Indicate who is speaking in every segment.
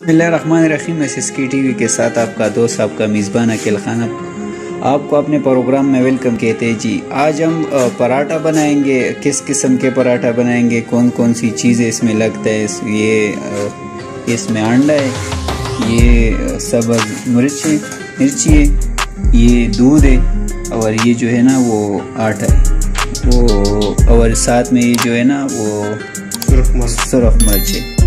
Speaker 1: Rahim S S K T V के साथ आपका दोस्त आपका मेज़बान अकेल खान। आपको अपने प्रोग्राम में वेलकम कहते हैं। जी आज हम पराठा बनाएँगे। किस किस्म के पराठा बनाएँगे? कौन कौन सी चीज़ें इसमें लगता है? ये इसमें अंडा है ये सब्ज़ मिर्च है मिर्ची है ये दूध है और ये जो है ना वो आटा है। वो और साथ में ये जो है ना वो सुरख मिर्च है।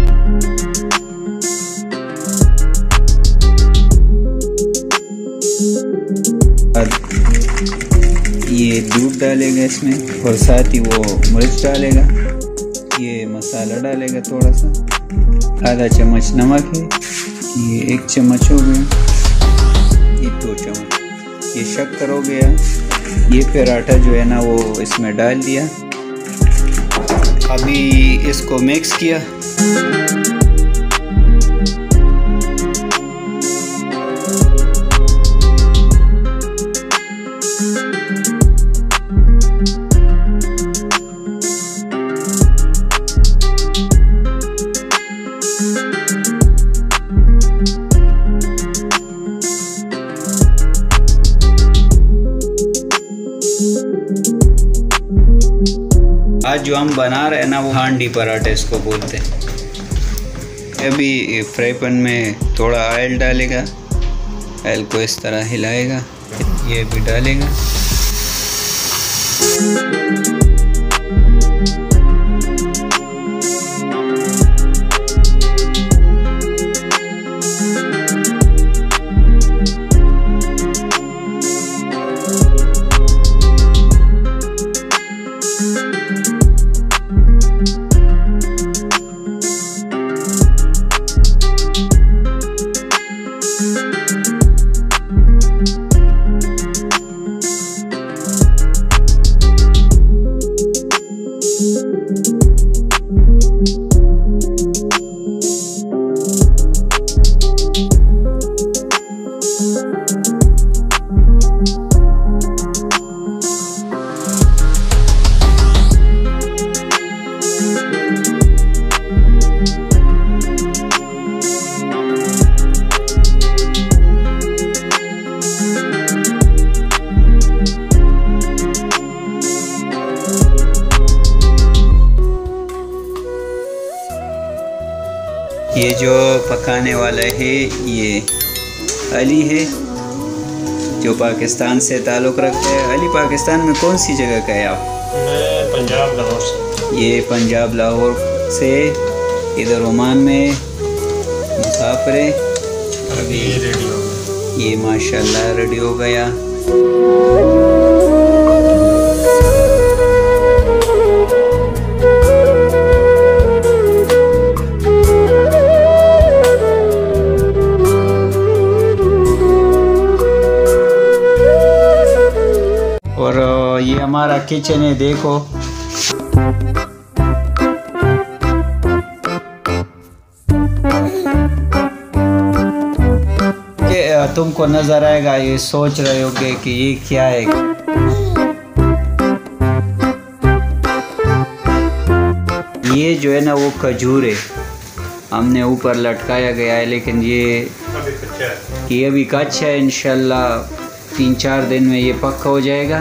Speaker 1: डालेगा इसमें और साथ ही वो मिर्च डालेगा। ये मसाला डालेगा थोड़ा सा आधा चम्मच नमक है। ये एक चम्मच हो गया। ये दो चम्मच। ये शक्कर हो गया। ये पराठा जो है ना वो इसमें डाल दिया। अभी इसको मिक्स किया। आज जो हम बना रहे हैं ना, वो हांडी पराठे इसको बोलते हैं। अभी फ्राई पैन में थोड़ा ऑयल डालेगा, ऑयल को इस तरह हिलाएगा, ये भी डालेगा। ये जो पकाने वाला है ये अली है जो पाकिस्तान से ताल्लुक़ रखता है। अली पाकिस्तान में कौन सी जगह का है आप?
Speaker 2: मैं पंजाब लाहौर से।
Speaker 1: ये पंजाब लाहौर से इधर ओमान में मुसाफिर
Speaker 2: अभी
Speaker 1: ये माशाल्लाह रेडी हो गया। और ये हमारा किचन है, देखो। तुमको नज़र आएगा, ये सोच रहे होगे कि ये क्या है? ये जो है ना, वो खजूर है। हमने ऊपर लटकाया गया है, लेकिन ये ये अभी कच्चा है, इंशाल्लाह। तीन चार दिन में ये पक्का हो जाएगा।